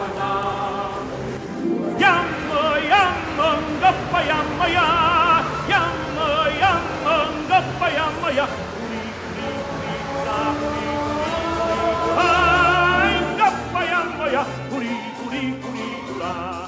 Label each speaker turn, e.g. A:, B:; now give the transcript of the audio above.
A: या ज्ञां मया। ॐ गप्पयामयां यं ॐ गप्पया मया पुरी पुरी पुया मया। पुरि पुरी प्रीका